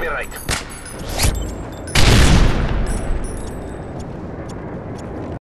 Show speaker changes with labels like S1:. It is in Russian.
S1: Shots bereit.